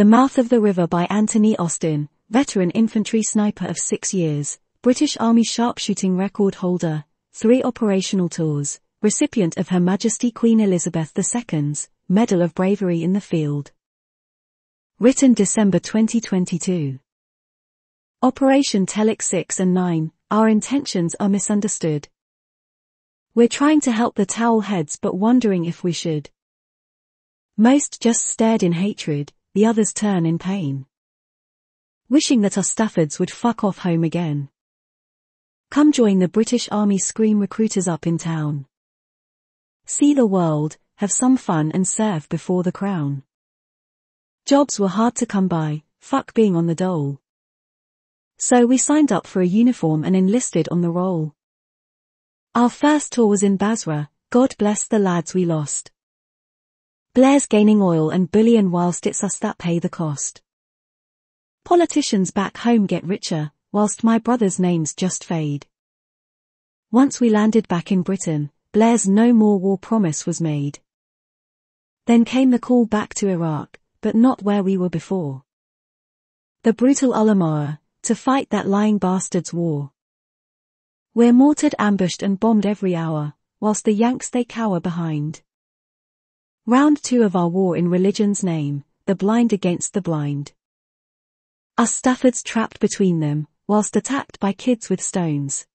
The Mouth of the River by Anthony Austin, veteran infantry sniper of six years, British Army sharpshooting record holder, three operational tours, recipient of Her Majesty Queen Elizabeth II's Medal of Bravery in the Field. Written December 2022. Operation Telic 6 and 9, our intentions are misunderstood. We're trying to help the towel heads but wondering if we should. Most just stared in hatred, the others turn in pain. Wishing that our Staffords would fuck off home again. Come join the British Army scream recruiters up in town. See the world, have some fun and serve before the crown. Jobs were hard to come by, fuck being on the dole. So we signed up for a uniform and enlisted on the roll. Our first tour was in Basra, God bless the lads we lost. Blair's gaining oil and bullion whilst it's us that pay the cost. Politicians back home get richer, whilst my brother's names just fade. Once we landed back in Britain, Blair's no more war promise was made. Then came the call back to Iraq, but not where we were before. The brutal Al-Amara, to fight that lying bastard's war. We're mortared ambushed and bombed every hour, whilst the Yanks they cower behind. Round 2 of our war in religion's name, the blind against the blind. Us Staffords trapped between them, whilst attacked by kids with stones.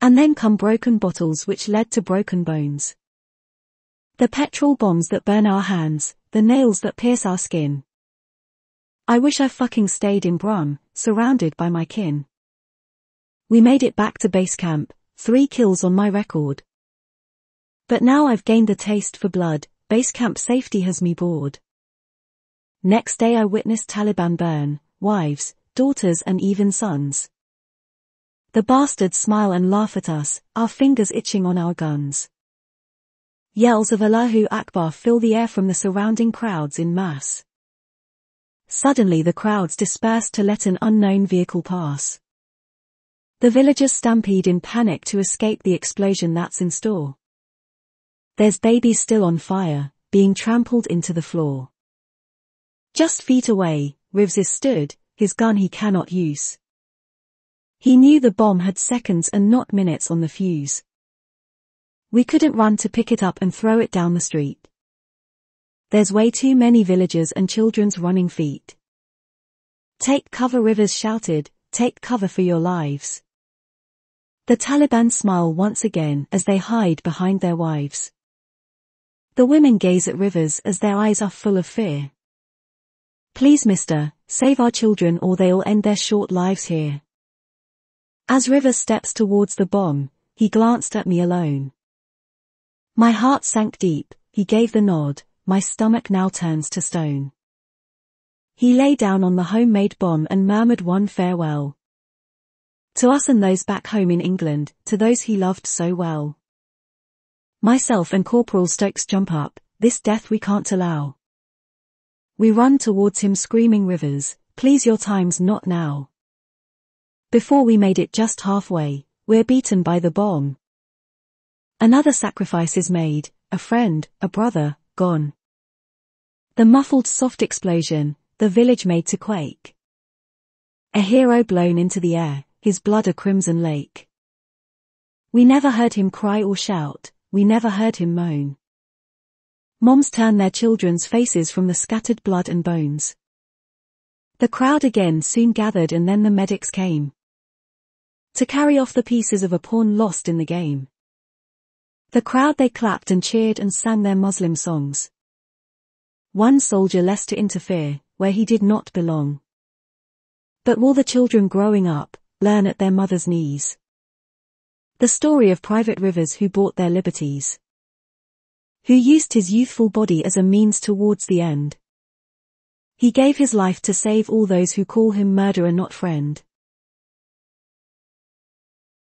And then come broken bottles which led to broken bones. The petrol bombs that burn our hands, the nails that pierce our skin. I wish I fucking stayed in Brum, surrounded by my kin. We made it back to base camp, three kills on my record. But now I've gained the taste for blood, base camp safety has me bored. Next day I witnessed Taliban burn, wives, daughters and even sons. The bastards smile and laugh at us, our fingers itching on our guns. Yells of Allahu Akbar fill the air from the surrounding crowds in mass. Suddenly the crowds disperse to let an unknown vehicle pass. The villagers stampede in panic to escape the explosion that's in store. There's babies still on fire, being trampled into the floor. Just feet away, Rivs is stood, his gun he cannot use. He knew the bomb had seconds and not minutes on the fuse. We couldn't run to pick it up and throw it down the street. There's way too many villagers and children's running feet. Take cover Rivers shouted, take cover for your lives. The Taliban smile once again as they hide behind their wives. The women gaze at Rivers as their eyes are full of fear. Please mister, save our children or they'll end their short lives here. As Rivers steps towards the bomb, he glanced at me alone. My heart sank deep, he gave the nod, my stomach now turns to stone. He lay down on the homemade bomb and murmured one farewell. To us and those back home in England, to those he loved so well. Myself and Corporal Stokes jump up, this death we can't allow. We run towards him screaming rivers, please your time's not now. Before we made it just halfway, we're beaten by the bomb. Another sacrifice is made, a friend, a brother, gone. The muffled soft explosion, the village made to quake. A hero blown into the air, his blood a crimson lake. We never heard him cry or shout, we never heard him moan. Moms turn their children's faces from the scattered blood and bones. The crowd again soon gathered and then the medics came. To carry off the pieces of a pawn lost in the game. The crowd they clapped and cheered and sang their Muslim songs. One soldier less to interfere, where he did not belong. But will the children growing up, learn at their mother's knees? The story of Private Rivers who bought their liberties. Who used his youthful body as a means towards the end. He gave his life to save all those who call him murderer not friend.